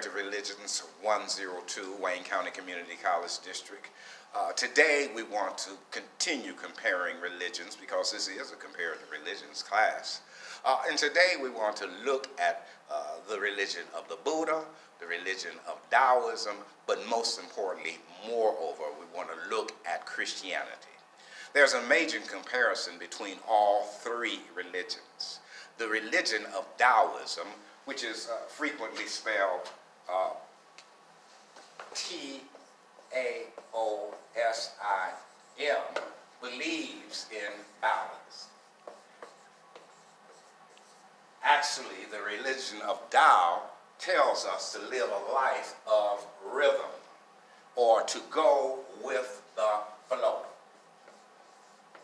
Comparative Religions 102, Wayne County Community College District. Uh, today we want to continue comparing religions because this is a comparative religions class. Uh, and today we want to look at uh, the religion of the Buddha, the religion of Taoism, but most importantly, moreover, we want to look at Christianity. There's a major comparison between all three religions. The religion of Taoism, which is uh, frequently spelled uh, T A O S I M, believes in balance. Actually, the religion of Tao tells us to live a life of rhythm or to go with the flow.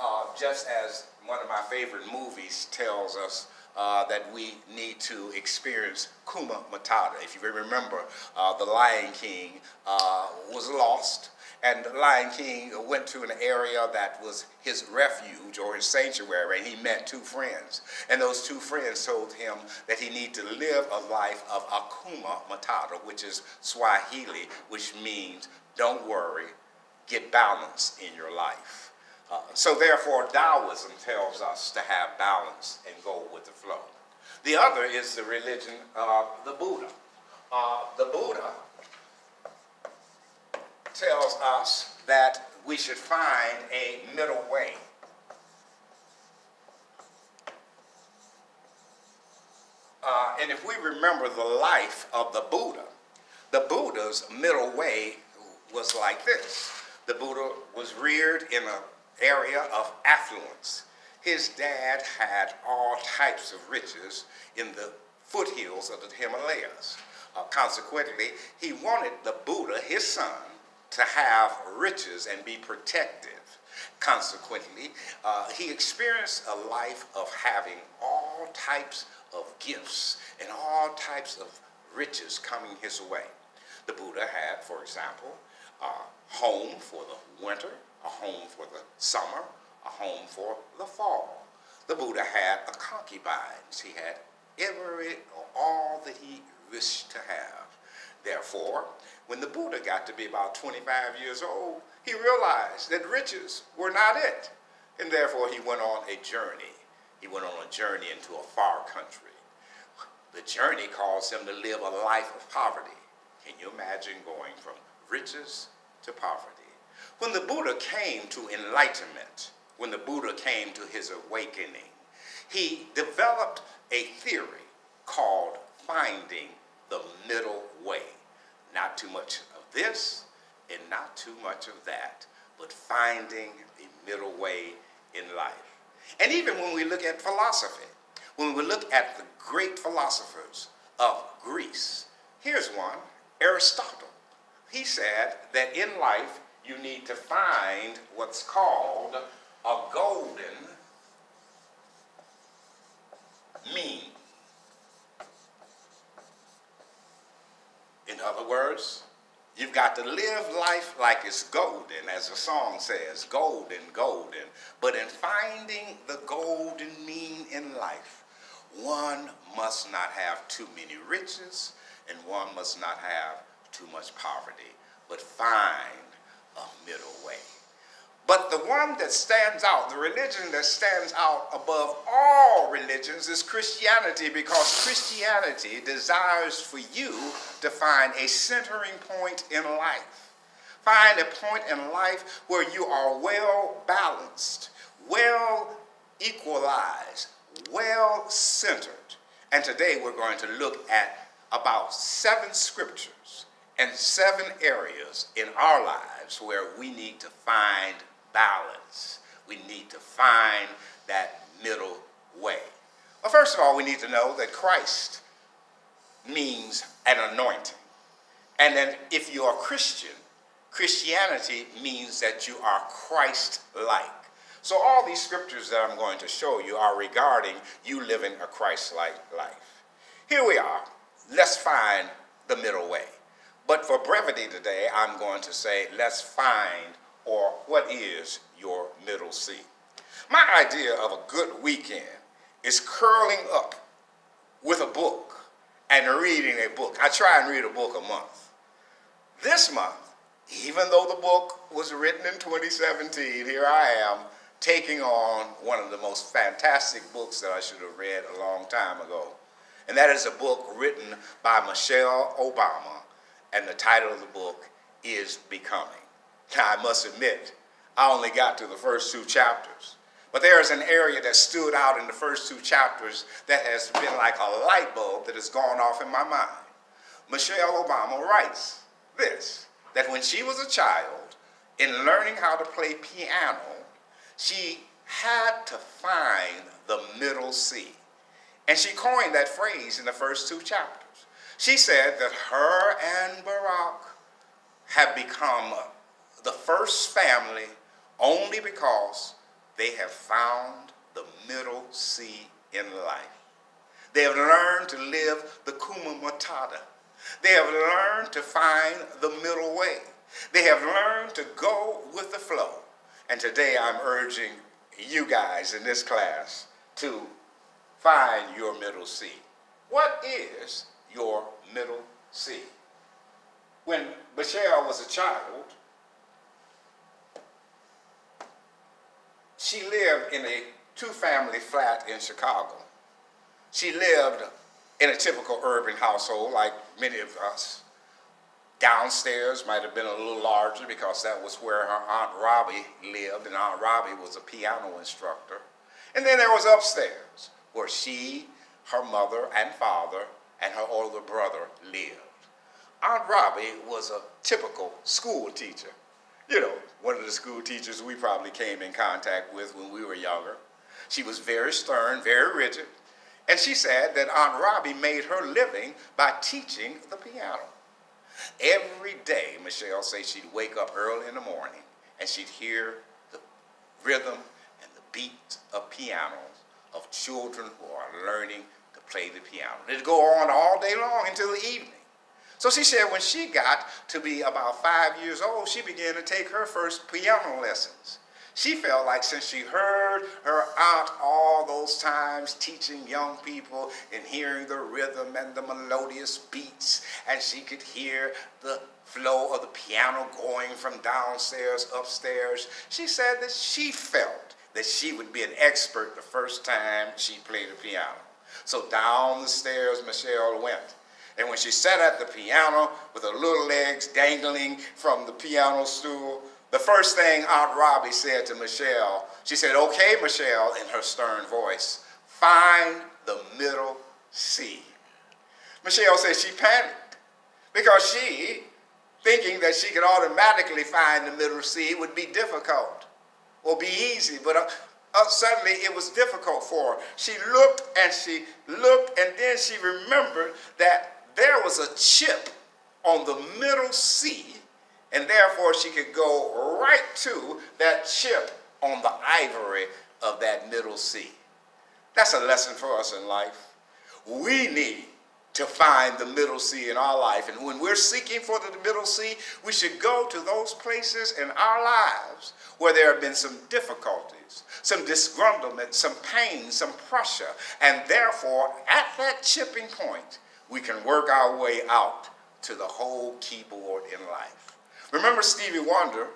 Uh, just as one of my favorite movies tells us uh, that we need to experience Kuma Matata. If you remember, uh, the Lion King uh, was lost, and the Lion King went to an area that was his refuge or his sanctuary, and he met two friends. And those two friends told him that he needed to live a life of Hakuna Matata, which is Swahili, which means don't worry, get balance in your life. Uh, so therefore, Taoism tells us to have balance and go with the flow. The other is the religion of the Buddha. Uh, the Buddha tells us that we should find a middle way. Uh, and if we remember the life of the Buddha, the Buddha's middle way was like this. The Buddha was reared in an area of affluence. His dad had all types of riches in the foothills of the Himalayas. Uh, consequently, he wanted the Buddha, his son, to have riches and be protective. Consequently, uh, he experienced a life of having all types of gifts and all types of riches coming his way. The Buddha had, for example, a home for the winter, a home for the summer, a home for the fall. The Buddha had a concubines. He had every, all that he wished to have. Therefore, when the Buddha got to be about 25 years old, he realized that riches were not it. And therefore, he went on a journey. He went on a journey into a far country. The journey caused him to live a life of poverty. Can you imagine going from riches to poverty? When the Buddha came to enlightenment, when the Buddha came to his awakening, he developed a theory called finding the middle way. Not too much of this and not too much of that, but finding the middle way in life. And even when we look at philosophy, when we look at the great philosophers of Greece, here's one, Aristotle. He said that in life you need to find what's called a golden mean. In other words, you've got to live life like it's golden, as the song says, golden, golden. But in finding the golden mean in life, one must not have too many riches and one must not have too much poverty, but find middle way. But the one that stands out, the religion that stands out above all religions is Christianity because Christianity desires for you to find a centering point in life. Find a point in life where you are well balanced, well equalized, well centered. And today we're going to look at about seven scriptures and seven areas in our lives where we need to find balance. We need to find that middle way. Well, first of all, we need to know that Christ means an anointing. And then if you are Christian, Christianity means that you are Christ-like. So all these scriptures that I'm going to show you are regarding you living a Christ-like life. Here we are. Let's find the middle way. But for brevity today, I'm going to say let's find or what is your middle C? My idea of a good weekend is curling up with a book and reading a book. I try and read a book a month. This month, even though the book was written in 2017, here I am taking on one of the most fantastic books that I should have read a long time ago. And that is a book written by Michelle Obama, and the title of the book is Becoming. Now, I must admit, I only got to the first two chapters. But there is an area that stood out in the first two chapters that has been like a light bulb that has gone off in my mind. Michelle Obama writes this that when she was a child, in learning how to play piano, she had to find the middle C. And she coined that phrase in the first two chapters. She said that her and Barack have become the first family only because they have found the middle C in life. They have learned to live the Hakuna Matata. They have learned to find the middle way. They have learned to go with the flow. And today I'm urging you guys in this class to find your middle C. What is your middle C? When Michelle was a child, she lived in a two-family flat in Chicago. She lived in a typical urban household like many of us. Downstairs might have been a little larger because that was where her Aunt Robbie lived, and Aunt Robbie was a piano instructor. And then there was upstairs where she, her mother and father, and her older brother lived. Aunt Robbie was a typical school teacher you know, one of the school teachers we probably came in contact with when we were younger. She was very stern, very rigid, and she said that Aunt Robbie made her living by teaching the piano. Every day, Michelle said she'd wake up early in the morning and she'd hear the rhythm and the beat of pianos of children who are learning play the piano. It'd go on all day long until the evening. So she said when she got to be about five years old, she began to take her first piano lessons. She felt like since she heard her aunt all those times teaching young people and hearing the rhythm and the melodious beats, and she could hear the flow of the piano going from downstairs upstairs, she said that she felt that she would be an expert the first time she played the piano. So down the stairs Michelle went. And when she sat at the piano with her little legs dangling from the piano stool, the first thing Aunt Robbie said to Michelle, she said, okay, Michelle, in her stern voice, find the middle C. Michelle said she panicked because she, thinking that she could automatically find the middle C would be difficult or be easy, but uh, uh, suddenly it was difficult for her. She looked and she looked and then she remembered that there was a chip on the middle C, and therefore she could go right to that chip on the ivory of that middle C. That's a lesson for us in life. We need to find the middle C in our life. And when we're seeking for the middle C, we should go to those places in our lives where there have been some difficulties, some disgruntlement, some pain, some pressure. And therefore, at that chipping point, we can work our way out to the whole keyboard in life. Remember Stevie Wonder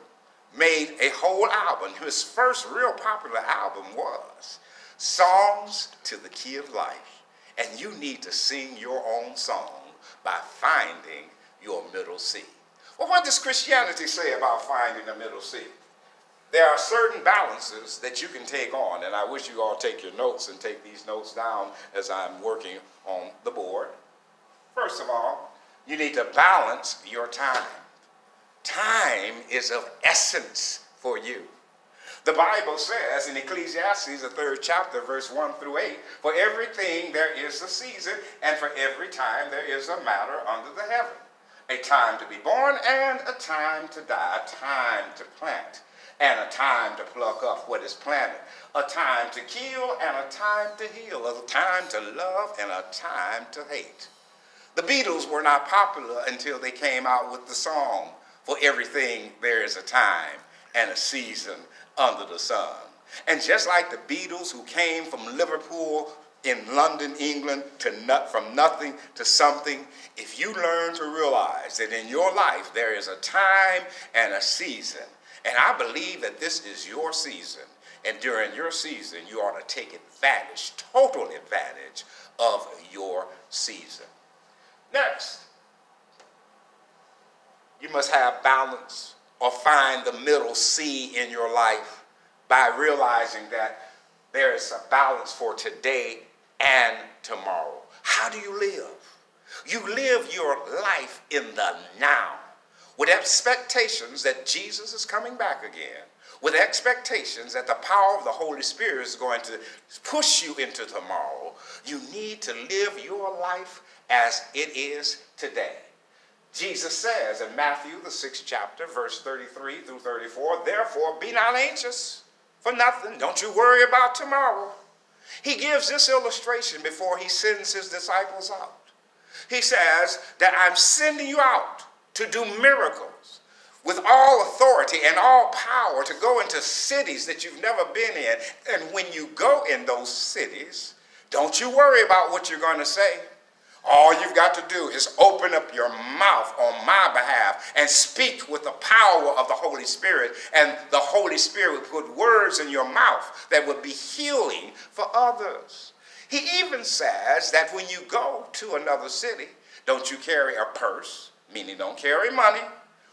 made a whole album. His first real popular album was Songs to the Key of Life. And you need to sing your own song by finding your middle C. Well, what does Christianity say about finding the middle C? There are certain balances that you can take on, and I wish you all take your notes and take these notes down as I'm working on the board. First of all, you need to balance your time. Time is of essence for you. The Bible says in Ecclesiastes, the third chapter, verse 1 through 8, for everything there is a season, and for every time there is a matter under the heaven. A time to be born and a time to die, a time to plant and a time to pluck up what is planted, a time to kill and a time to heal, a time to love and a time to hate. The Beatles were not popular until they came out with the song, For Everything There Is a Time and a Season Under the Sun. And just like the Beatles who came from Liverpool in London, England, to not, from nothing to something, if you learn to realize that in your life there is a time and a season, and I believe that this is your season, and during your season, you ought to take advantage, total advantage of your season. Next, you must have balance or find the middle C in your life by realizing that there is a balance for today and tomorrow. How do you live? You live your life in the now with expectations that Jesus is coming back again, with expectations that the power of the Holy Spirit is going to push you into tomorrow. You need to live your life as it is today. Jesus says in Matthew, the sixth chapter, verse 33 through 34, Therefore, be not anxious for nothing. Don't you worry about tomorrow. He gives this illustration before he sends his disciples out. He says that I'm sending you out to do miracles with all authority and all power to go into cities that you've never been in. And when you go in those cities, don't you worry about what you're going to say. All you've got to do is open up your mouth on my behalf and speak with the power of the Holy Spirit, and the Holy Spirit will put words in your mouth that will be healing for others. He even says that when you go to another city, don't you carry a purse, meaning don't carry money,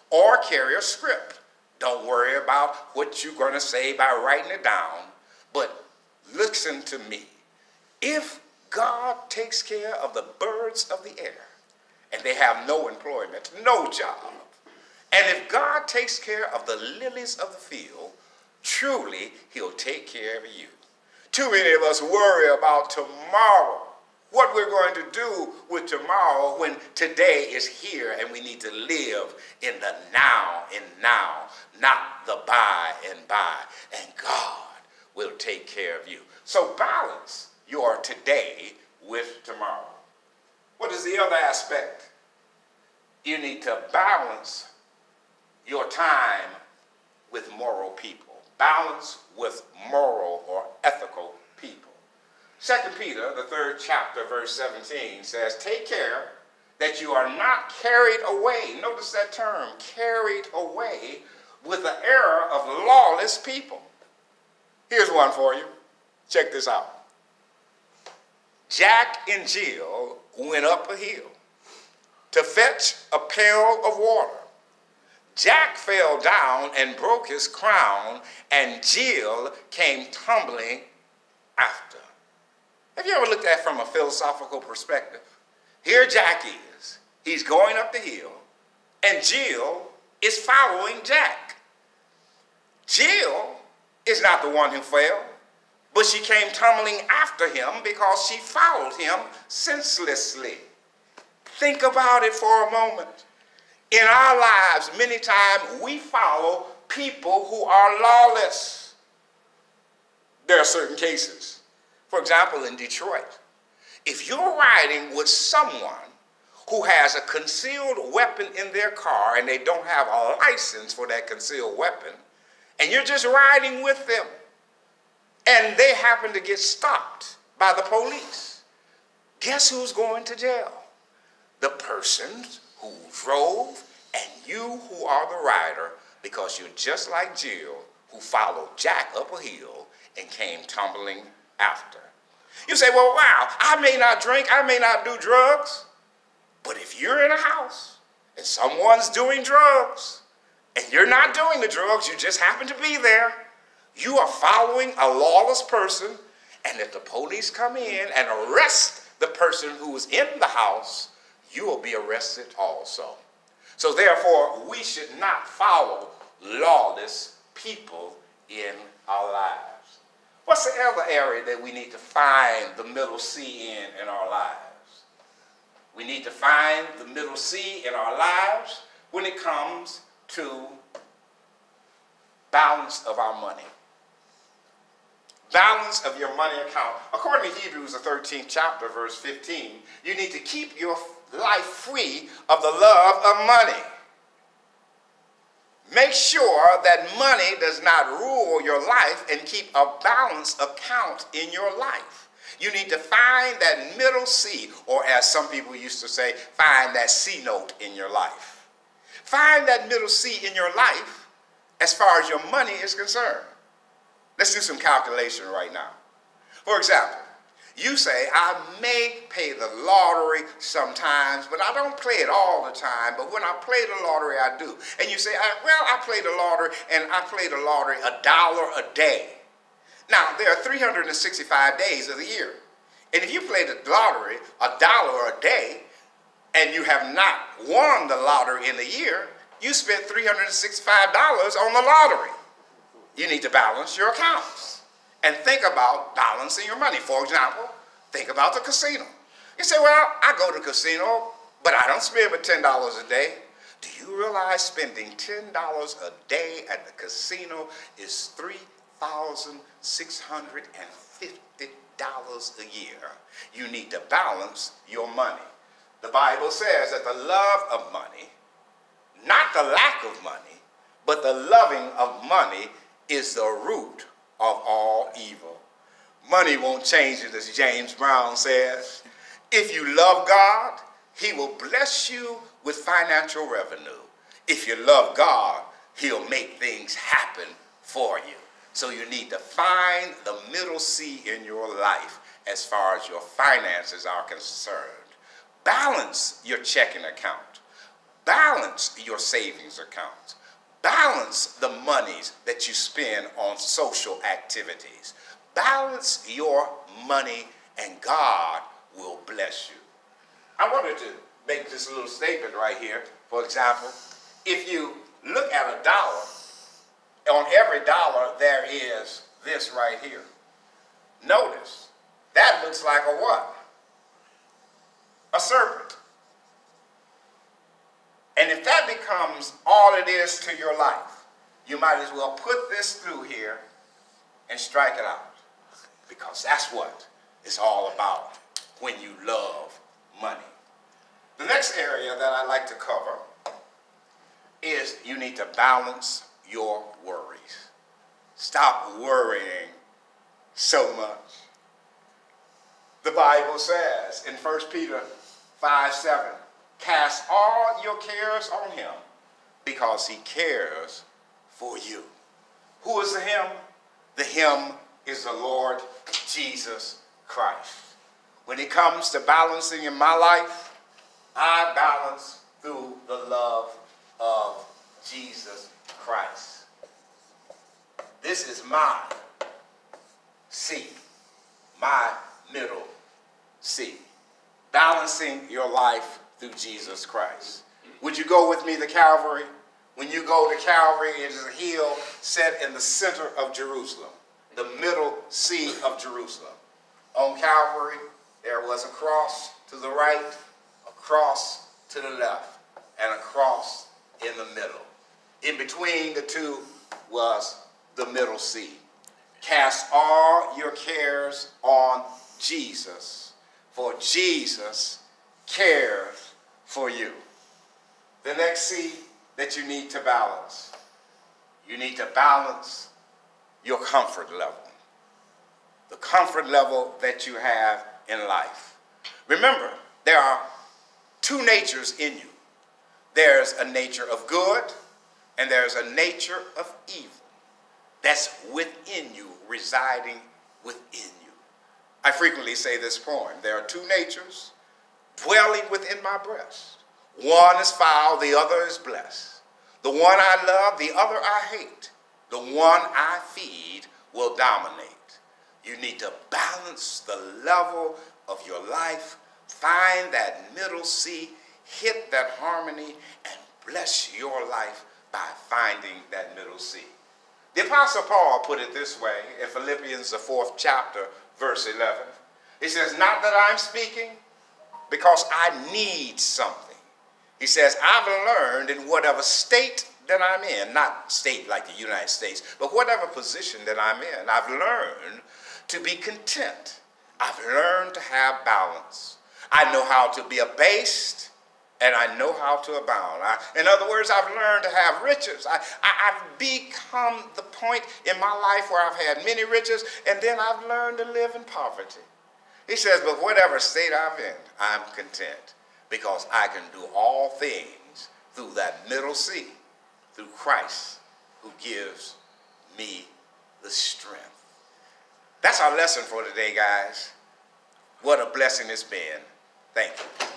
or carry a script. Don't worry about what you're going to say by writing it down, but listen to me. If God takes care of the birds of the air, and they have no employment, no job. And if God takes care of the lilies of the field, truly he'll take care of you. Too many of us worry about tomorrow, what we're going to do with tomorrow when today is here and we need to live in the now and now, not the by and by. And God will take care of you. So balance your today with tomorrow. What is the other aspect? You need to balance your time with moral people. Balance with moral or ethical people. Second Peter, the third chapter, verse 17 says, Take care that you are not carried away. Notice that term, carried away with the error of lawless people. Here's one for you. Check this out. Jack and Jill went up a hill to fetch a pail of water. Jack fell down and broke his crown, and Jill came tumbling after. Have you ever looked at it from a philosophical perspective? Here Jack is. He's going up the hill, and Jill is following Jack. Jill is not the one who fell. But she came tumbling after him because she followed him senselessly. Think about it for a moment. In our lives, many times we follow people who are lawless. There are certain cases. For example, in Detroit, if you're riding with someone who has a concealed weapon in their car and they don't have a license for that concealed weapon, and you're just riding with them, and they happen to get stopped by the police. Guess who's going to jail? The person who drove and you who are the rider because you're just like Jill who followed Jack up a hill and came tumbling after. You say, well, wow, I may not drink, I may not do drugs, but if you're in a house and someone's doing drugs and you're not doing the drugs, you just happen to be there, you are following a lawless person, and if the police come in and arrest the person who is in the house, you will be arrested also. So therefore, we should not follow lawless people in our lives. What's the other area that we need to find the middle C in in our lives? We need to find the middle C in our lives when it comes to balance of our money balance of your money account. According to Hebrews, the 13th chapter, verse 15, you need to keep your life free of the love of money. Make sure that money does not rule your life and keep a balanced account in your life. You need to find that middle C, or as some people used to say, find that C note in your life. Find that middle C in your life as far as your money is concerned. Let's do some calculation right now. For example, you say, I may pay the lottery sometimes, but I don't play it all the time. But when I play the lottery, I do. And you say, well, I play the lottery, and I play the lottery a dollar a day. Now, there are 365 days of the year. And if you play the lottery a dollar a day, and you have not won the lottery in the year, you spent $365 on the lottery. You need to balance your accounts and think about balancing your money. For example, think about the casino. You say, well, I go to the casino, but I don't spend but $10 a day. Do you realize spending $10 a day at the casino is $3,650 a year? You need to balance your money. The Bible says that the love of money, not the lack of money, but the loving of money is the root of all evil. Money won't change it, as James Brown says. If you love God, he will bless you with financial revenue. If you love God, he'll make things happen for you. So you need to find the middle C in your life as far as your finances are concerned. Balance your checking account. Balance your savings account. Balance the monies that you spend on social activities. Balance your money and God will bless you. I wanted to make this little statement right here. For example, if you look at a dollar, on every dollar there is this right here. Notice, that looks like a what? A serpent. And if that becomes all it is to your life, you might as well put this through here and strike it out. Because that's what it's all about when you love money. The next area that I like to cover is you need to balance your worries. Stop worrying so much. The Bible says in 1 Peter 5 7, Cast all your cares on him because he cares for you. Who is the him? The him is the Lord Jesus Christ. When it comes to balancing in my life, I balance through the love of Jesus Christ. This is my C, my middle C. Balancing your life through Jesus Christ. Would you go with me to Calvary? When you go to Calvary, it is a hill set in the center of Jerusalem, the middle sea of Jerusalem. On Calvary, there was a cross to the right, a cross to the left, and a cross in the middle. In between the two was the middle sea. Cast all your cares on Jesus, for Jesus cares for you. The next C that you need to balance, you need to balance your comfort level. The comfort level that you have in life. Remember, there are two natures in you. There's a nature of good and there's a nature of evil. That's within you, residing within you. I frequently say this poem. There are two natures dwelling within my breast. One is foul, the other is blessed. The one I love, the other I hate. The one I feed will dominate. You need to balance the level of your life, find that middle C, hit that harmony, and bless your life by finding that middle C. The Apostle Paul put it this way in Philippians, the fourth chapter, verse 11. He says, Not that I'm speaking because I need something. He says, I've learned in whatever state that I'm in, not state like the United States, but whatever position that I'm in, I've learned to be content. I've learned to have balance. I know how to be abased and I know how to abound. I, in other words, I've learned to have riches. I, I, have become the point in my life where I've had many riches and then I've learned to live in poverty. He says, but whatever state I'm in, I'm content because I can do all things through that middle seat, through Christ who gives me the strength. That's our lesson for today, guys. What a blessing it's been. Thank you.